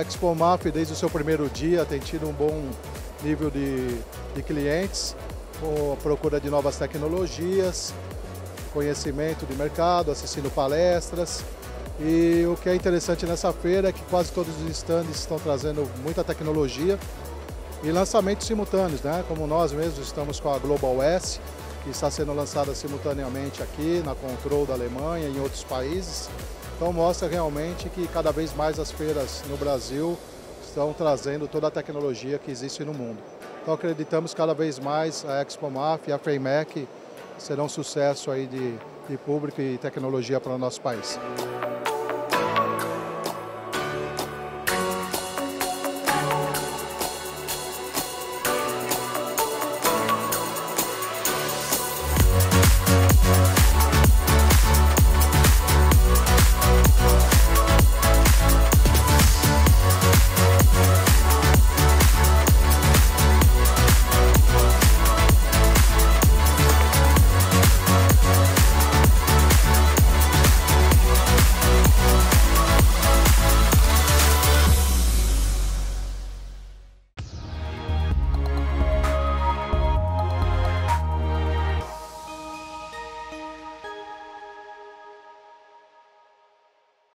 Expo MAF, desde o seu primeiro dia, tem tido um bom nível de, de clientes, com a procura de novas tecnologias, conhecimento de mercado, assistindo palestras. E o que é interessante nessa feira é que quase todos os stands estão trazendo muita tecnologia e lançamentos simultâneos, né? como nós mesmos estamos com a Global S, que está sendo lançada simultaneamente aqui na Control da Alemanha e em outros países. Então mostra realmente que cada vez mais as feiras no Brasil estão trazendo toda a tecnologia que existe no mundo. Então acreditamos cada vez mais a Expo Maf e a FreeMac serão sucesso aí de, de público e tecnologia para o nosso país.